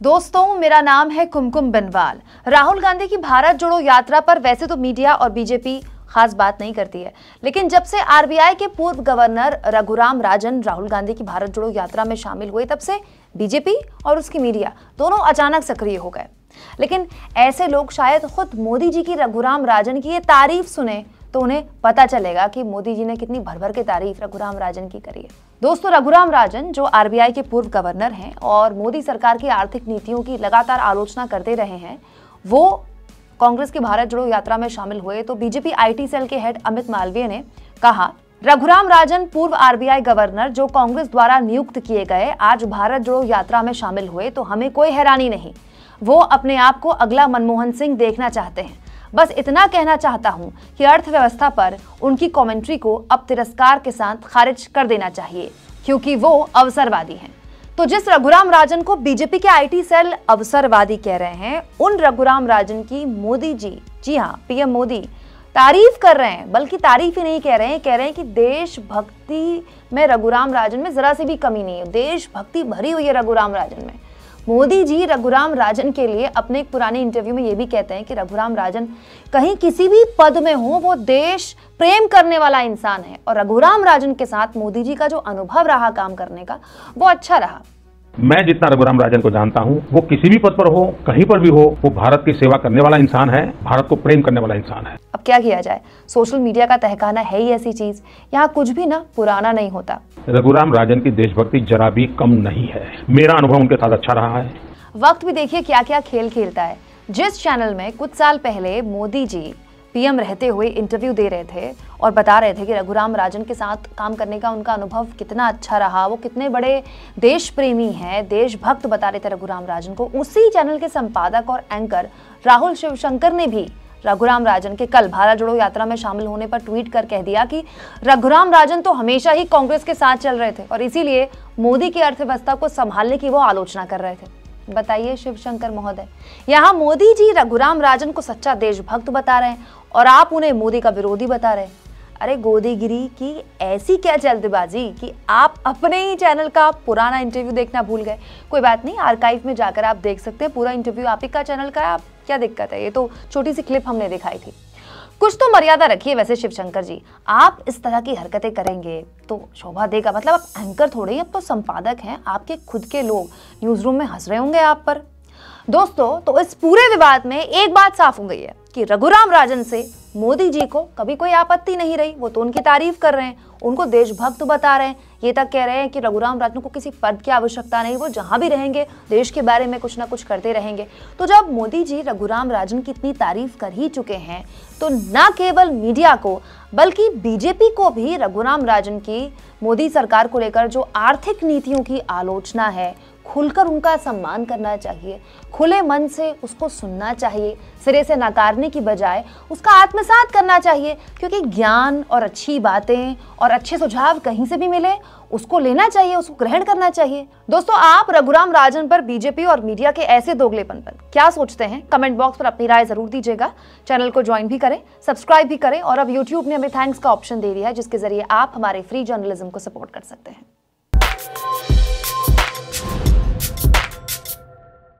दोस्तों, मेरा नाम है कुमकुम बिनवाल। राहुल गांधी की भारत जोड़ो यात्रा पर वैसे तो मीडिया और बीजेपी खास बात नहीं करती है, लेकिन जब से आरबीआई के पूर्व गवर्नर रघुराम राजन राहुल गांधी की भारत जोड़ो यात्रा में शामिल हुए, तब से बीजेपी और उसकी मीडिया दोनों अचानक सक्रिय हो गए। लेकिन ऐसे लोग शायद खुद मोदी जी की रघुराम राजन की ये तारीफ़ सुने तो उन्हें पता चलेगा कि मोदी जी ने कितनी भर भर के तारीफ़ रघुराम राजन की करी है। दोस्तों, रघुराम राजन, जो आरबीआई के पूर्व गवर्नर हैं और मोदी सरकार की आर्थिक नीतियों की लगातार आलोचना करते रहे हैं, वो कांग्रेस की भारत जोड़ो यात्रा में शामिल हुए। तो बीजेपी आईटी सेल के हेड अमित मालवीय ने कहा, रघुराम राजन पूर्व आरबीआई गवर्नर, जो कांग्रेस द्वारा नियुक्त किए गए, आज भारत जोड़ो यात्रा में शामिल हुए तो हमें कोई हैरानी नहीं। वो अपने आप को अगला मनमोहन सिंह देखना चाहते हैं। बस इतना कहना चाहता हूँ कि अर्थव्यवस्था पर उनकी कमेंट्री को अब तिरस्कार के साथ खारिज कर देना चाहिए, क्योंकि वो अवसरवादी हैं। तो जिस रघुराम राजन को बीजेपी के आईटी सेल अवसरवादी कह रहे हैं, उन रघुराम राजन की मोदी जी जी हाँ पीएम मोदी, तारीफ़ कर रहे हैं, बल्कि तारीफ़ ही नहीं कह रहे हैं, कह रहे हैं कि देशभक्ति में रघुराम राजन में जरा सी भी कमी नहीं है। देशभक्ति भरी हुई है रघुराम राजन में। मोदी जी रघुराम राजन के लिए अपने एक पुराने इंटरव्यू में ये भी कहते हैं कि रघुराम राजन कहीं किसी भी पद में हो, वो देश प्रेम करने वाला इंसान है। और रघुराम राजन के साथ मोदी जी का जो अनुभव रहा काम करने का, वो अच्छा रहा। मैं जितना रघुराम राजन को जानता हूँ वो किसी भी पद पर हो कहीं पर भी हो वो भारत की सेवा करने वाला इंसान है भारत को प्रेम करने वाला इंसान है। अब क्या किया जाए? सोशल मीडिया का तहखाना है ही ऐसी चीज़। यहाँ कुछ भी ना पुराना नहीं होता। रघुराम राजन की देशभक्ति जरा भी कम नहीं है। मेरा अनुभव उनके साथ अच्छा रहा है। वक्त भी देखिए क्या क्या खेल खेलता है। जिस चैनल में कुछ साल पहले मोदी जी पीएम रहते हुए इंटरव्यू दे रहे थे और बता रहे थे कि रघुराम राजन के साथ काम करने का उनका अनुभव कितना अच्छा रहा। वो कितने बड़े देश प्रेमी हैं, देशभक्त बता रहे थे रघुराम राजन को। उसी चैनल के संपादक और एंकर राहुल शिवशंकर ने भी रघुराम राजन के कल भारत जोड़ो यात्रा में शामिल होने पर ट्वीट कर कह दिया कि रघुराम राजन तो हमेशा ही कांग्रेस के साथ चल रहे थे और इसीलिए मोदी की अर्थव्यवस्था को संभालने की वो आलोचना कर रहे थे। बताइए शिवशंकर महोदय, यहाँ मोदी जी रघुराम राजन को सच्चा देशभक्त बता रहे हैं और आप उन्हें मोदी का विरोधी बता रहे अरे, गोदीगिरी की ऐसी क्या जल्दबाजी कि आप अपने ही चैनल का पुराना इंटरव्यू देखना भूल गए। कोई बात नहीं आर्काइव में जाकर आप देख सकते हैं, पूरा इंटरव्यू आप ही का चैनल का है, आप क्या दिक्कत है? ये तो छोटी सी क्लिप हमने दिखाई थी। कुछ तो मर्यादा रखिए वैसे शिवशंकर जी। आप इस तरह की हरकतें करेंगे तो शोभा देगा। मतलब आप एंकर थोड़े ही अब तो संपादक हैं, आपके खुद के लोग। न्यूज़ रूम में हंस रहे होंगे आप पर। दोस्तों तो इस पूरे विवाद में एक बात साफ़ हो गई है कि रघुराम राजन से मोदी जी को कभी कोई आपत्ति नहीं रही। वो तो उनकी तारीफ़ कर रहे हैं, उनको देशभक्त बता रहे हैं। ये तक कह रहे हैं कि रघुराम राजन को किसी पद की आवश्यकता नहीं, वो जहाँ भी रहेंगे, देश के बारे में कुछ ना कुछ करते रहेंगे। तो जब मोदी जी रघुराम राजन की इतनी तारीफ़ कर ही चुके हैं तो न केवल मीडिया को, बल्कि बीजेपी को भी रघुराम राजन की मोदी सरकार को लेकर जो आर्थिक नीतियों की आलोचना है खुलकर उनका सम्मान करना चाहिए, खुले मन से उसको सुनना चाहिए, सिरे से नकारने की बजाय उसका आत्मसात करना चाहिए, क्योंकि ज्ञान और अच्छी बातें और अच्छे सुझाव कहीं से भी मिले, उसको लेना चाहिए, उसको ग्रहण करना चाहिए। दोस्तों, आप रघुराम राजन पर बीजेपी और मीडिया के ऐसे दोगलेपन पर क्या सोचते हैं? कमेंट बॉक्स पर अपनी राय ज़रूर दीजिएगा। चैनल को ज्वाइन भी करें, सब्सक्राइब भी करें और अब यूट्यूब ने हमें थैंक्स का ऑप्शन दे दिया है, जिसके ज़रिए आप हमारे फ्री जर्नलिज्म को सपोर्ट कर सकते हैं।